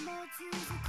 more to